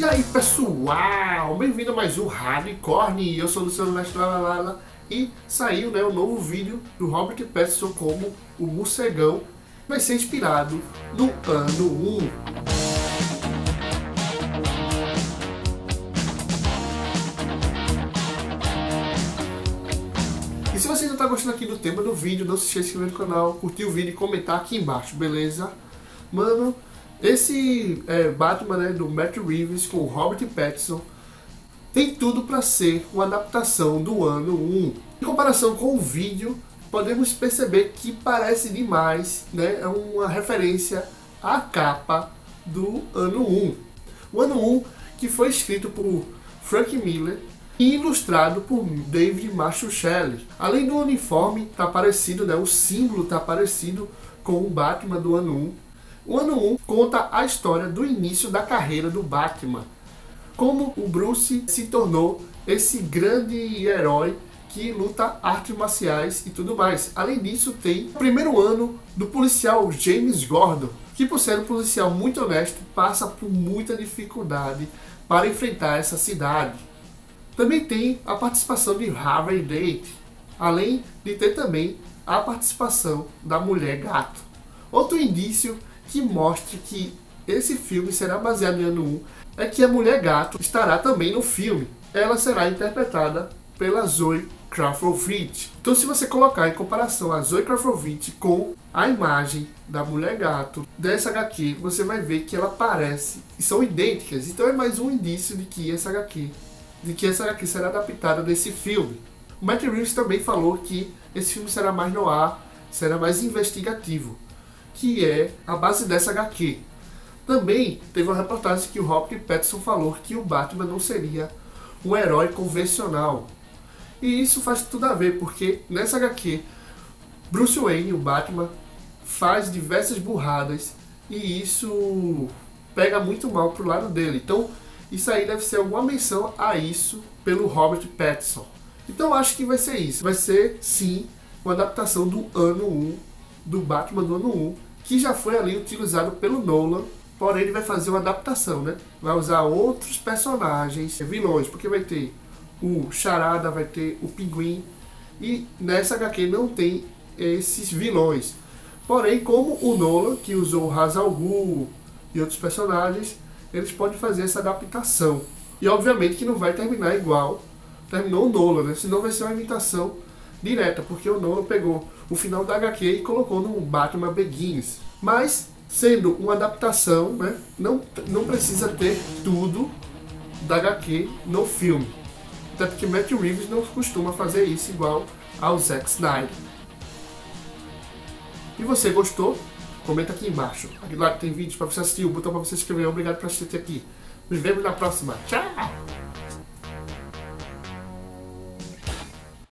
E aí pessoal, bem-vindo a mais um Hardcore, eu sou o Luciano Mestre e saiu né, um novo vídeo do Robert Pattinson como o morcegão, vai ser inspirado no ano 1. E se você ainda está gostando aqui do tema do vídeo, não se esqueça de se inscrever no canal, curtir o vídeo e comentar aqui embaixo, beleza? Mano, esse é, Batman né, do Matt Reeves com Robert Pattinson tem tudo para ser uma adaptação do ano 1. Em comparação com o vídeo, podemos perceber que parece demais, né? É uma referência à capa do ano 1. O ano 1 que foi escrito por Frank Miller e ilustrado por David Mazzucchelli. Além do uniforme tá parecido, né? O símbolo tá parecido com o Batman do ano 1 o ano 1 conta a história do início da carreira do Batman, como o Bruce se tornou esse grande herói que luta artes marciais e tudo mais. Além disso, tem o primeiro ano do policial James Gordon, que por ser um policial muito honesto, passa por muita dificuldade para enfrentar essa cidade. Também tem a participação de Harvey Dent, além de ter também a participação da mulher gato. Outro indício que mostre que esse filme será baseado em ano 1 é que a Mulher Gato estará também no filme. Ela será interpretada pela Zoe Krafovitch. Então se você colocar em comparação a Zoe Krafovitch com a imagem da Mulher Gato dessa HQ, você vai ver que ela parece e são idênticas. Então é mais um indício de que essa HQ, de que essa HQ será adaptada desse filme. O Matt Reeves também falou que esse filme será mais no ar, será mais investigativo que é a base dessa HQ. Também teve uma reportagem que o Robert Pattinson falou que o Batman não seria um herói convencional. E isso faz tudo a ver, porque nessa HQ, Bruce Wayne, o Batman, faz diversas burradas e isso pega muito mal pro lado dele. Então, isso aí deve ser alguma menção a isso pelo Robert Pattinson. Então, acho que vai ser isso. Vai ser, sim, uma adaptação do ano 1, do Batman do ano 1, que já foi ali utilizado pelo Nolan, porém ele vai fazer uma adaptação, né? Vai usar outros personagens, vilões, porque vai ter o Charada, vai ter o Pinguim, e nessa HQ não tem esses vilões. Porém, como o Nolan, que usou o Hazal e outros personagens, eles podem fazer essa adaptação. E obviamente que não vai terminar igual terminou o Nolan, né? Senão vai ser uma imitação direta, porque o Nolan pegou o final da HQ e colocou no Batman Begins. Mas, sendo uma adaptação, né, não, não precisa ter tudo da HQ no filme. Até porque Matt Reeves não costuma fazer isso igual ao Zack Snyder. E você gostou? Comenta aqui embaixo. Aqui do lado tem vídeo para você assistir, o botão para você inscrever. Obrigado por assistir aqui. Nos vemos na próxima. Tchau!